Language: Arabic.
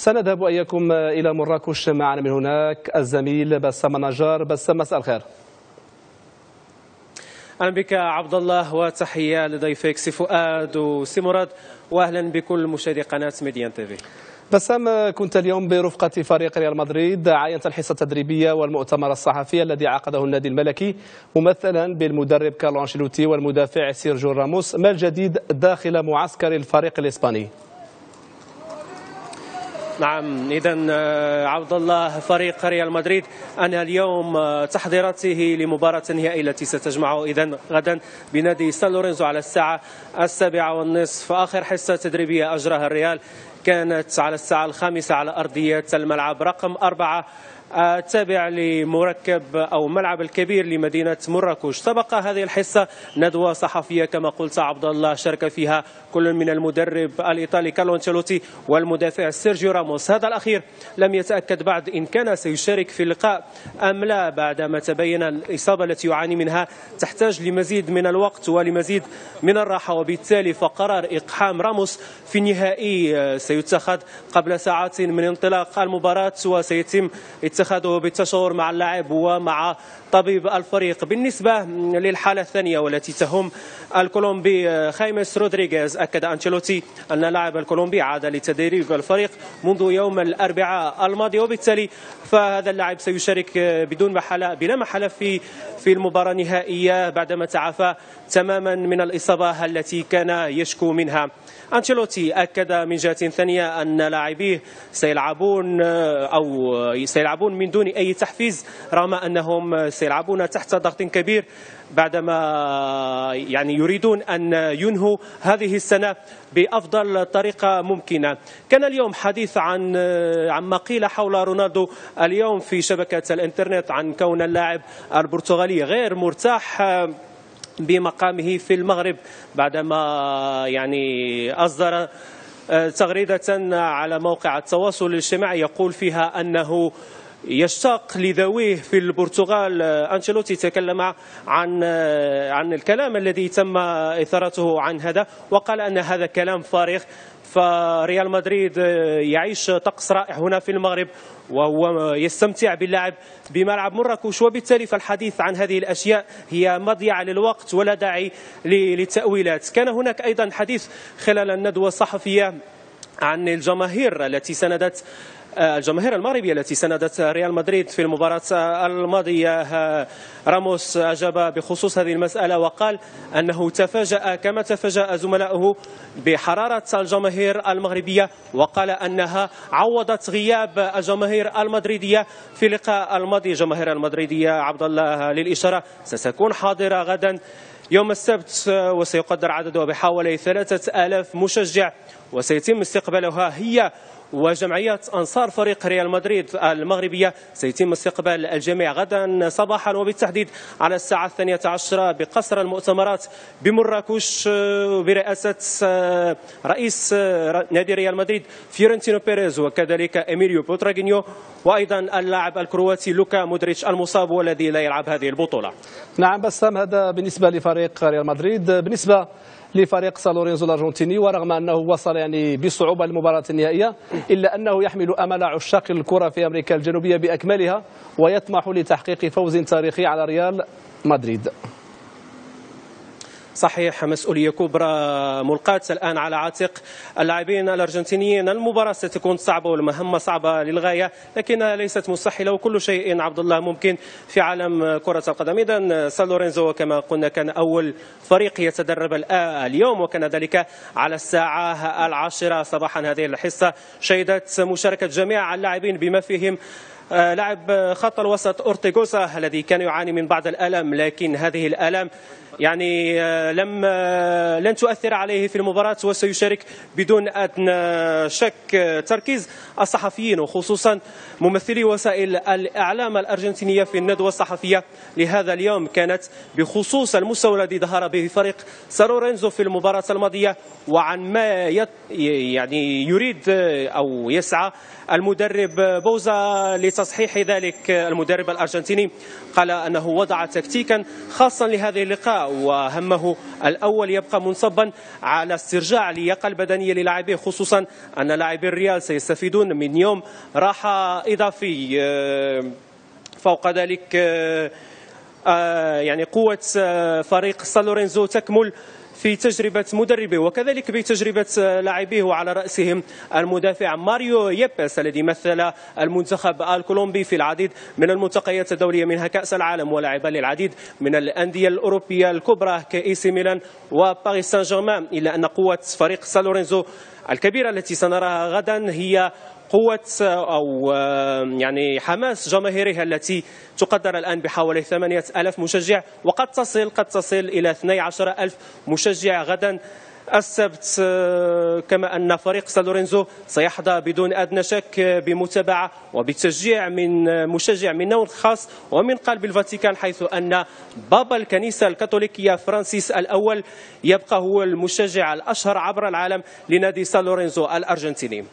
سنذهب وإياكم إلى مراكش معنا من هناك الزميل بسام نجار. بسام مساء الخير. أهلا بك عبد الله وتحية لضيفك سي فؤاد وسي مراد واهلا بكل مشاهدي قناة ميديان تيفي بسام كنت اليوم برفقة فريق ريال مدريد عاينت الحصة التدريبية والمؤتمر الصحفي الذي عقده النادي الملكي ممثلا بالمدرب كارلو أنشيلوتي والمدافع سيرجيو راموس ما الجديد داخل معسكر الفريق الإسباني؟ نعم اذا آه، عبد الله فريق ريال مدريد انهى اليوم آه، تحضيراته لمباراة النهائي التي ستجمعه. اذا غدا بنادي سان لورينزو على الساعة السابعة والنصف. آخر حصة تدريبية اجراها الريال كانت على الساعة الخامسة على أرضية الملعب. رقم أربعة تابع لمركب أو ملعب الكبير لمدينة مراكش. سبق هذه الحصة ندوة صحفية كما قلت عبد الله شارك فيها كل من المدرب الإيطالي كارلو أنشيلوتي والمدافع سيرجيو راموس. هذا الأخير لم يتأكد بعد إن كان سيشارك في اللقاء أم لا بعدما تبين الإصابة التي يعاني منها تحتاج لمزيد من الوقت ولمزيد من الراحة. وبالتالي فقرار إقحام راموس في النهائي سيتخذ قبل ساعات من انطلاق المباراة وسيتم اتخاذه بالتشاور مع اللاعب ومع طبيب الفريق. بالنسبة للحالة الثانية والتي تهم الكولومبي خيمس رودريغيز أكد أنشيلوتي أن اللاعب الكولومبي عاد لتدريب الفريق منذ يوم الأربعاء الماضي وبالتالي فهذا اللاعب سيشارك بدون محالة بلا محالة في في المباراة النهائية بعدما تعافى تماما من الإصابة التي كان يشكو منها. أنشيلوتي أكد من جهة ثانية أن لاعبيه سيلعبون أو سيلعبون من دون أي تحفيز رغم أنهم سيلعبون تحت ضغط كبير بعدما يعني يريدون أن ينهوا هذه السنة بأفضل طريقة ممكنة. كان اليوم حديث عن عما قيل حول رونالدو اليوم في شبكة الإنترنت عن كون اللاعب البرتغالي غير مرتاح بمقامه في المغرب بعدما يعني أصدر تغريدة على موقع التواصل الاجتماعي يقول فيها أنه يشتاق لذويه في البرتغال. أنشيلوتي تكلم عن عن الكلام الذي تم إثارته عن هذا وقال أن هذا كلام فارغ فريال مدريد يعيش طقس رائع هنا في المغرب وهو يستمتع باللعب بملعب مراكش. وبالتالي فالحديث عن هذه الأشياء هي مضيعة للوقت ولا داعي للتأويلات كان هناك أيضا حديث خلال الندوة الصحفية عن الجماهير التي سندت الجماهير المغربية التي ساندت ريال مدريد في المباراة الماضية. راموس أجاب بخصوص هذه المسألة وقال أنه تفاجأ كما تفاجأ زملائه بحرارة الجماهير المغربية وقال أنها عوضت غياب الجماهير المدريدية في اللقاء الماضي. الجماهير المدريدية عبد الله للإشارة ستكون حاضرة غدا. يوم السبت وسيقدر عددها بحوالي ثلاثة آلاف مشجع وسيتم استقبالها هي وجمعية أنصار فريق ريال مدريد المغربية. سيتم استقبال الجميع غدا صباحا وبالتحديد على الساعة الثانية عشرة بقصر المؤتمرات بمراكش برئاسة رئيس نادي ريال مدريد فيورنتينو بيريز وكذلك إميليو بوتراغينيو وأيضا اللاعب الكرواتي لوكا مودريتش المصاب والذي لا يلعب هذه البطولة. نعم بسام هذا بالنسبة لفريق ريال مدريد. بالنسبة لفريق سالورينزو الأرجنتيني ورغم أنه وصل يعني بصعوبة للمباراة النهائية إلا أنه يحمل أمل عشاق الكرة في أمريكا الجنوبية بأكملها ويطمح لتحقيق فوز تاريخي على ريال مدريد. صحيح مسؤولية كبرى ملقاة الآن على عاتق اللاعبين الأرجنتينيين. المباراة ستكون صعبة والمهمة صعبة للغاية لكنها ليست مستحيلة وكل شيء عبد الله ممكن في عالم كرة القدم. إذا سان لورينزو كما قلنا كان أول فريق يتدرب اليوم وكان ذلك على الساعة العاشرة صباحا. هذه الحصة شهدت مشاركة جميع اللاعبين بما فيهم لاعب خط الوسط أورتيغوسا الذي كان يعاني من بعض الألم لكن هذه الألم يعني آه، لم آه، لن تؤثر عليه في المباراة وسيشارك بدون أدنى شك. تركيز الصحفيين وخصوصا ممثلي وسائل الإعلام الأرجنتينية في الندوة الصحفية لهذا اليوم كانت بخصوص المستوى الذي ظهر به فريق سارورينزو في المباراة الماضية وعن ما يعني يريد أو يسعى المدرب بوزا تصحيح ذلك المدرب الأرجنتيني قال أنه وضع تكتيكا خاصا لهذه اللقاء وهمه الأول يبقى منصبا على استرجاع اللياقة البدنية للاعبيه خصوصا أن لاعبي الريال سيستفيدون من يوم راحة إضافي. فوق ذلك يعني قوة فريق سان لورينزو تكمل في تجربة مدربه وكذلك بتجربة لاعبيه وعلى رأسهم المدافع ماريو ييبس الذي مثل المنتخب الكولومبي في العديد من الملتقيات الدولية منها كأس العالم ولعب للعديد من الأندية الأوروبية الكبرى كإي سي ميلان وباريس سان جيرمان إلا أن قوة فريق سان لورينزو الكبيرة التي سنراها غدا هي قوة أو يعني حماس جماهيرها التي تقدر الآن بحوالي ثمانية ألف مشجع وقد تصل قد تصل إلى 12 ألف مشجع غدا. السبت كما أن فريق سان لورينزو سيحظى بدون أدنى شك بمتابعة وبتشجيع من مشجع من نوع خاص ومن قلب الفاتيكان حيث أن بابا الكنيسة الكاثوليكية فرانسيس الأول يبقى هو المشجع الأشهر عبر العالم لنادي سالورينزو الأرجنتيني.